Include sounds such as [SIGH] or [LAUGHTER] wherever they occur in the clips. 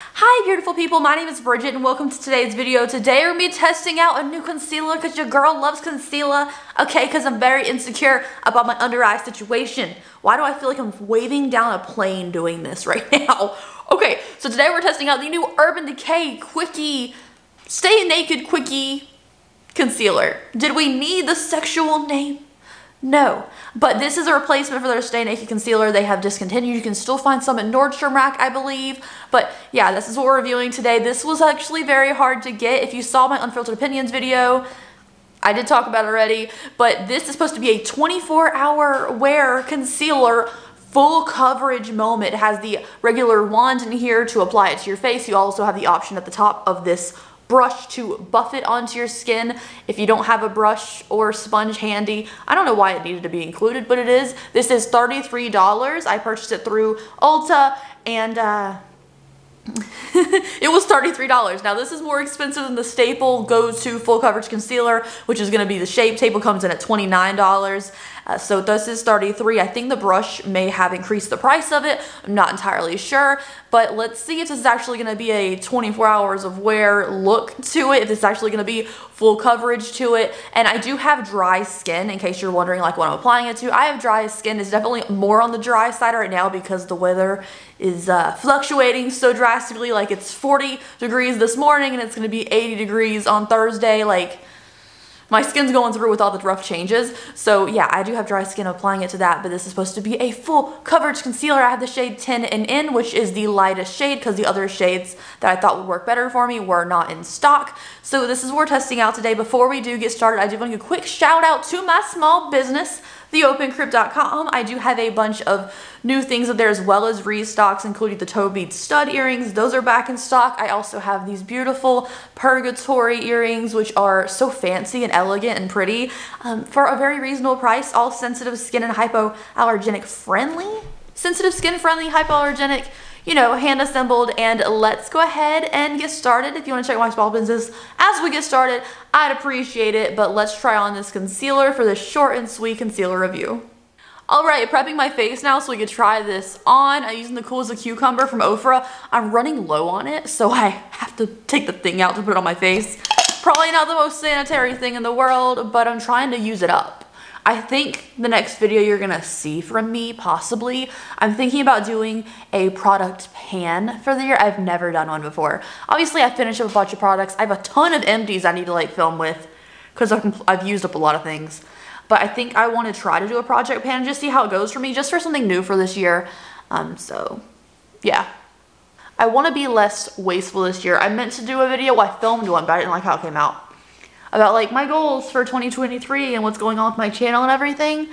Hi beautiful people, my name is Bridgette and welcome to today's video. Today we're going to be testing out a new concealer because your girl loves concealer. Okay, because I'm very insecure about my under eye situation. Why do I feel like I'm waving down a plane doing this right [LAUGHS] now? Okay, so today we're testing out the new Urban Decay Quickie Stay Naked Quickie Concealer. Did we need the sexual name? No, but this is a replacement for their Stay Naked Concealer. They have discontinued. You can still find some at Nordstrom Rack, I believe. But yeah, this is what we're reviewing today. This was actually very hard to get. If you saw my Unfiltered Opinions video, I did talk about it already, but this is supposed to be a 24 hour wear concealer full coverage moment. It has the regular wand in here to apply it to your face. You also have the option at the top of this brush to buff it onto your skin if you don't have a brush or sponge handy. I don't know why it needed to be included, but it is. This is $33. I purchased it through Ulta and uh, [LAUGHS] it was $33. Now this is more expensive than the staple go-to full coverage concealer, which is going to be the Shape Tape. comes in at $29. Uh, so this is 33. I think the brush may have increased the price of it. I'm not entirely sure, but let's see if this is actually going to be a 24 hours of wear look to it, if it's actually going to be full coverage to it. And I do have dry skin, in case you're wondering like what I'm applying it to. I have dry skin. It's definitely more on the dry side right now because the weather is uh, fluctuating so drastically. Like it's 40 degrees this morning and it's going to be 80 degrees on Thursday. Like my skin's going through with all the rough changes. So yeah, I do have dry skin applying it to that, but this is supposed to be a full coverage concealer. I have the shade 10 and in, which is the lightest shade because the other shades that I thought would work better for me were not in stock. So this is what we're testing out today. Before we do get started, I do want to give a quick shout out to my small business theopencrypt.com. I do have a bunch of new things up there as well as restocks, including the toe bead stud earrings. Those are back in stock. I also have these beautiful purgatory earrings, which are so fancy and elegant and pretty um, for a very reasonable price, all sensitive skin and hypoallergenic friendly. Sensitive skin friendly, hypoallergenic you know, hand assembled and let's go ahead and get started. If you want to check my small business as we get started, I'd appreciate it, but let's try on this concealer for this short and sweet concealer review. Alright, prepping my face now so we can try this on. I'm using the Cool as a Cucumber from Ofra. I'm running low on it, so I have to take the thing out to put it on my face. Probably not the most sanitary thing in the world, but I'm trying to use it up. I think the next video you're gonna see from me, possibly, I'm thinking about doing a project pan for the year. I've never done one before. Obviously, I finished up a bunch of products. I have a ton of empties I need to like film with because I've, I've used up a lot of things. But I think I want to try to do a project pan and just see how it goes for me, just for something new for this year. Um, so, yeah. I want to be less wasteful this year. I meant to do a video. I filmed one, but I didn't like how it came out about like my goals for 2023 and what's going on with my channel and everything.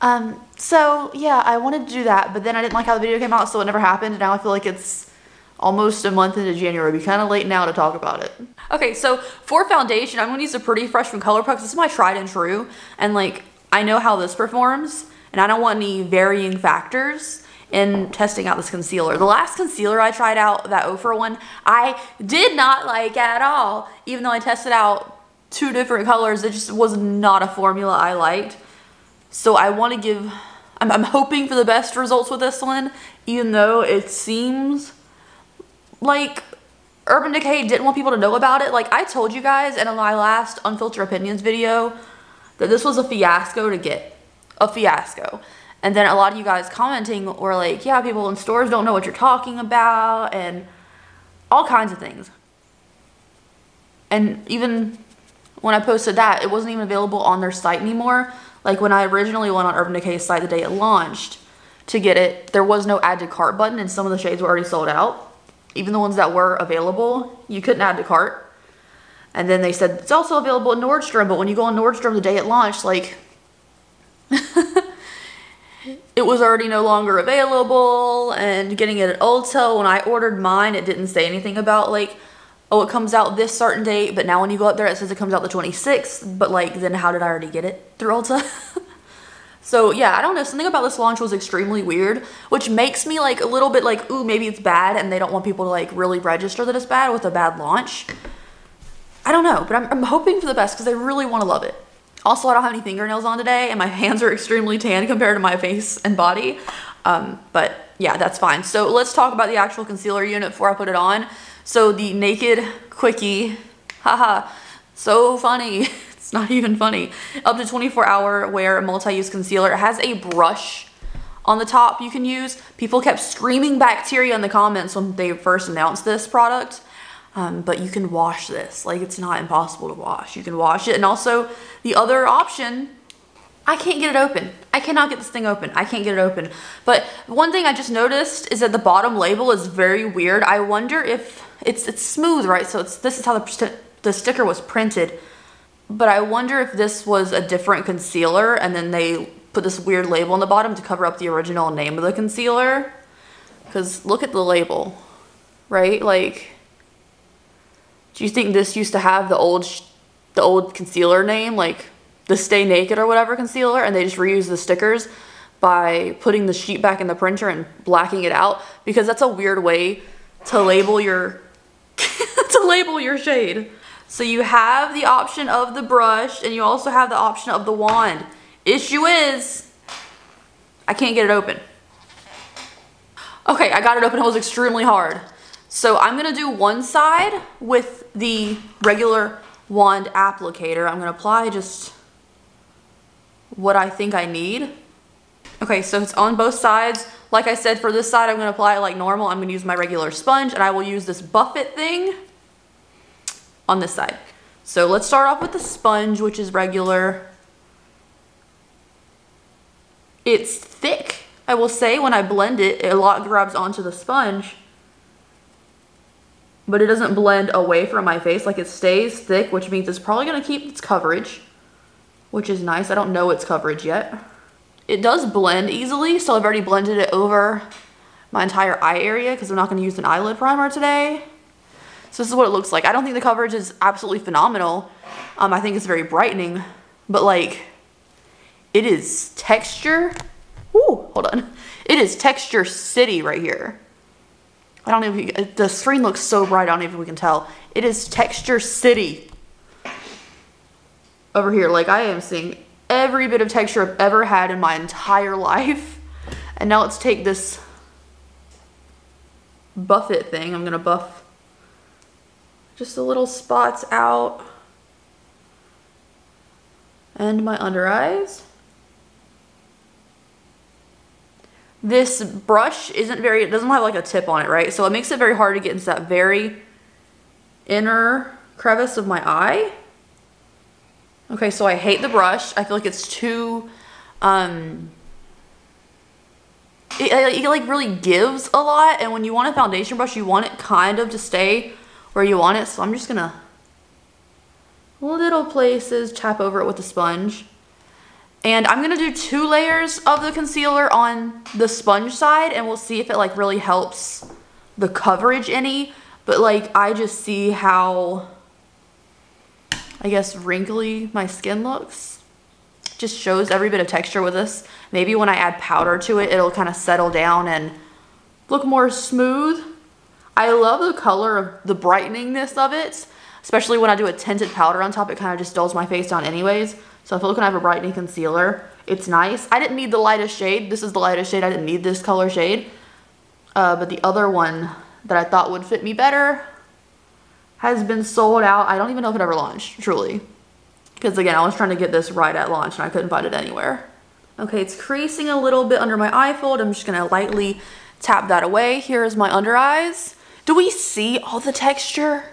Um, so yeah, I wanted to do that, but then I didn't like how the video came out, so it never happened. And now I feel like it's almost a month into January. It'd be kind of late now to talk about it. Okay, so for foundation, I'm gonna use a pretty fresh from ColourPop. This is my tried and true, and like I know how this performs, and I don't want any varying factors in testing out this concealer. The last concealer I tried out, that Ofra one, I did not like at all, even though I tested out two different colors. It just was not a formula I liked. So I want to give, I'm, I'm hoping for the best results with this one, even though it seems like Urban Decay didn't want people to know about it. Like I told you guys in my last Unfiltered Opinions video that this was a fiasco to get. A fiasco. And then a lot of you guys commenting were like, yeah, people in stores don't know what you're talking about and all kinds of things. And even when I posted that, it wasn't even available on their site anymore. Like when I originally went on Urban Decay's site the day it launched to get it, there was no add to cart button and some of the shades were already sold out. Even the ones that were available, you couldn't add to cart. And then they said it's also available at Nordstrom, but when you go on Nordstrom the day it launched, like [LAUGHS] it was already no longer available and getting it at Ulta, when I ordered mine, it didn't say anything about like oh, it comes out this certain date, but now when you go up there, it says it comes out the 26th. But like, then how did I already get it through Ulta? [LAUGHS] so yeah, I don't know. Something about this launch was extremely weird, which makes me like a little bit like, ooh, maybe it's bad and they don't want people to like really register that it's bad with a bad launch. I don't know, but I'm, I'm hoping for the best because I really want to love it. Also, I don't have any fingernails on today and my [LAUGHS] hands are extremely tan compared to my face and body. Um, but yeah, that's fine. So let's talk about the actual concealer unit before I put it on. So the Naked Quickie, haha, so funny. [LAUGHS] it's not even funny. Up to 24 hour wear multi-use concealer. It has a brush on the top you can use. People kept screaming bacteria in the comments when they first announced this product. Um, but you can wash this. Like it's not impossible to wash. You can wash it. And also the other option, I can't get it open. I cannot get this thing open. I can't get it open. But one thing I just noticed is that the bottom label is very weird. I wonder if it's it's smooth, right? So it's this is how the, the sticker was printed. But I wonder if this was a different concealer and then they put this weird label on the bottom to cover up the original name of the concealer. Because look at the label, right? Like, do you think this used to have the old, the old concealer name, like the Stay Naked or whatever concealer, and they just reuse the stickers by putting the sheet back in the printer and blacking it out? Because that's a weird way to label your, [LAUGHS] to label your shade. So you have the option of the brush and you also have the option of the wand. Issue is, I can't get it open. Okay, I got it open. It was extremely hard. So I'm to do one side with the regular wand applicator. I'm to apply just what I think I need. Okay, so it's on both sides. Like I said, for this side, I'm to apply it like normal. I'm to use my regular sponge, and I will use this buffet thing on this side. So let's start off with the sponge, which is regular. It's thick, I will say. When I blend it, a lot grabs onto the sponge. But it doesn't blend away from my face. Like it stays thick, which means it's probably to keep its coverage. Which is nice. I don't know its coverage yet. It does blend easily, so I've already blended it over my entire eye area because I'm not going to use an eyelid primer today. So this is what it looks like. I don't think the coverage is absolutely phenomenal. Um, I think it's very brightening, but like it is texture. Ooh, hold on. It is texture city right here. I don't know if you, the screen looks so bright, I don't know if we can tell. It is texture city. Over here, like I am seeing every bit of texture I've ever had in my entire [LAUGHS] life. And now let's take this buffet thing. I'm gonna buff just the little spots out and my under eyes. This brush isn't very, it doesn't have like a tip on it, right? So it makes it very hard to get into that very inner crevice of my eye. Okay, so I hate the brush. I feel like it's too, um, it, it, like really gives a lot. And when you want a foundation brush, you want it kind of to stay where you want it. So I'm just gonna little places, tap over it with a sponge. And I'm gonna do two layers of the concealer on the sponge side and we'll see if it like really helps the coverage any. But like I just see how, I guess wrinkly my skin looks. Just shows every bit of texture with this. Maybe when I add powder to it, it'll kind of settle down and look more smooth. I love the color of the brighteningness of it, especially when I do a tinted powder on top. It kind of just dulls my face down anyways. So I feel like when I have a brightening concealer, it's nice. I didn't need the lightest shade. This is the lightest shade. I didn't need this color shade. Uh, but the other one that I thought would fit me better has been sold out. I don't even know if it ever launched, truly. Because again, I was trying to get this right at launch and I couldn't find it anywhere. Okay, it's creasing a little bit under my eye fold. I'm just gonna lightly tap that away. Here is my under eyes. Do we see all the texture?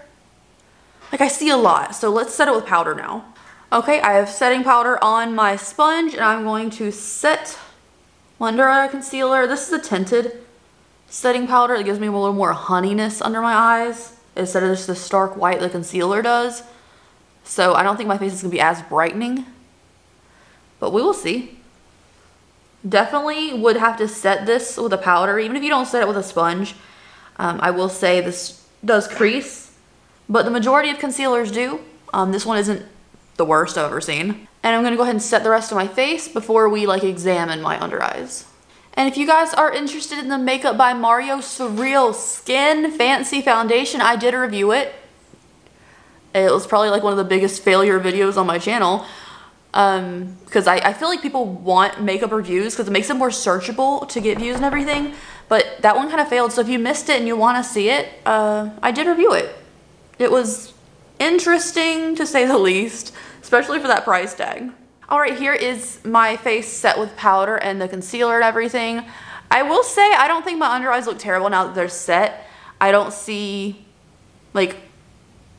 Like I see a lot. So let's set it with powder now. Okay, I have setting powder on my sponge and I'm going to set under eye concealer. This is a tinted setting powder. It gives me a little more honeyness under my eyes instead of just the stark white the concealer does. So I don't think my face is going to be as brightening, but we will see. Definitely would have to set this with a powder, even if you don't set it with a sponge. Um, I will say this does crease, but the majority of concealers do. Um, this one isn't the worst I've ever seen. And I'm gonna go ahead and set the rest of my face before we like examine my under eyes. And if you guys are interested in the Makeup by Mario Surreal Skin Fancy Foundation, I did review it. It was probably like one of the biggest failure videos on my channel. um, because I, I feel like people want makeup reviews because it makes it more searchable to get views and everything. But that one kind of failed. So if you missed it and you want to see it, uh, I did review it. It was interesting to say the [LAUGHS] least, especially for that price tag. All right, here is my face set with powder and the concealer and everything. I will say I don't think my under eyes look terrible now that they're set. I don't see like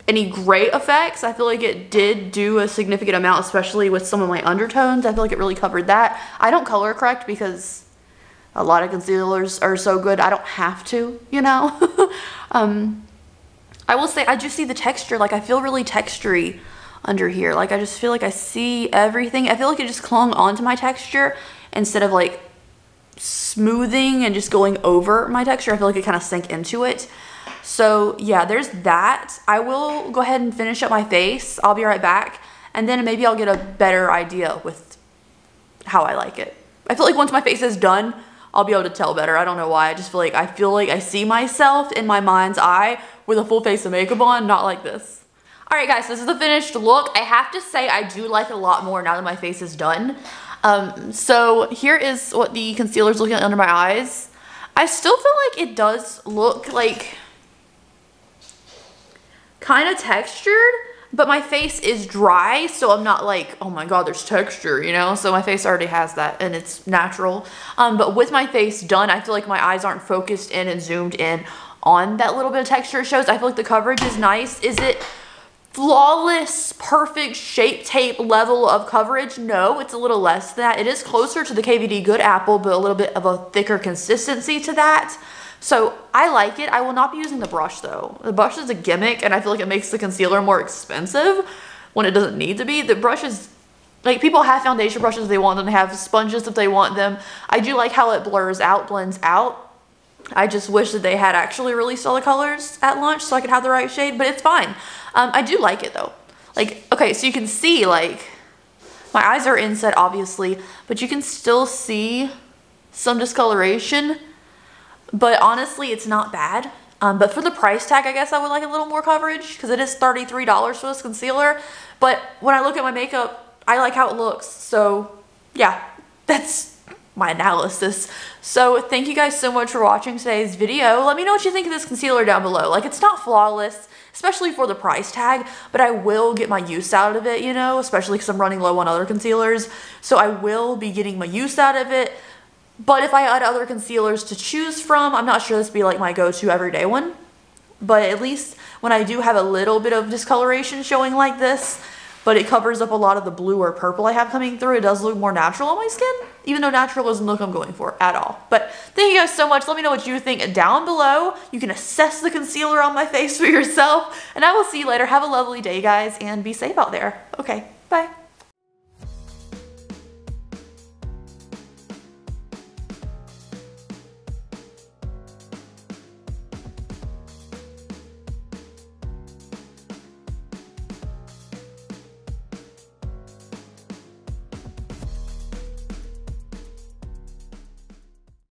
any great effects. I feel like it did do a significant amount, especially with some of my undertones. I feel like it really covered that. I don't color correct because a lot of concealers are so good. I don't have to, you know? [LAUGHS] um, I will say I do see the texture. Like I feel really textury under here. Like I just feel like I see everything. I feel like it just clung onto my texture instead of like smoothing and just going over my texture. I feel like it kind of sank into it. So yeah, there's that. I will go ahead and finish up my face. I'll be right back. And then maybe I'll get a better idea with how I like it. I feel like once my face is done, I'll be able to tell better. I don't know why. I just feel like I feel like I see myself in my mind's eye with a full face of makeup on, not like this. All right, guys, this is the finished look. I have to say I do like it a lot more now that my face is done. Um, so here is what the concealer is looking like under my eyes. I still feel like it does look like kind of textured, but my face is dry, so I'm not like, oh my god, there's texture, you know? So my face already has that, and it's natural. Um, but with my face done, I feel like my eyes aren't focused in and zoomed in on that little bit of texture it shows. I feel like the coverage is nice. Is it flawless, perfect shape tape level of coverage? No, it's a little less than that. It is closer to the KVD Good Apple, but a little bit of a thicker consistency to that. So I like it. I will not be using the brush though. The brush is a gimmick and I feel like it makes the concealer more expensive when it doesn't need to be. The brush is, like people have foundation brushes they want them, they have sponges if they want them. I do like how it blurs out, blends out. I just wish that they had actually released all the colors at launch so I could have the right shade, but it's fine. Um, I do like it though. Like, okay, so you can see like, my eyes are inset obviously, but you can still see some discoloration, but honestly, it's not bad. Um, but for the price tag, I guess I would like a little more coverage because it is $33 for this concealer. But when I look at my makeup, I like how it looks. So yeah, that's my analysis. So thank you guys so much for watching today's video. Let me know what you think of this concealer down below. Like it's not flawless, especially for the price tag, but I will get my use out of it, you know, especially because I'm running low on other concealers. So I will be getting my use out of it. But if I had other concealers to choose from, I'm not sure this would be like my go-to everyday one. But at least when I do have a little bit of discoloration showing like this, but it covers up a lot of the blue or purple I have coming through. It does look more natural on my skin, even though natural isn't the look I'm going for at all. But thank you guys so much. Let me know what you think down below. You can assess the concealer on my [LAUGHS] face for yourself, and I will see you later. Have a lovely day, guys, and be safe out there. Okay, bye.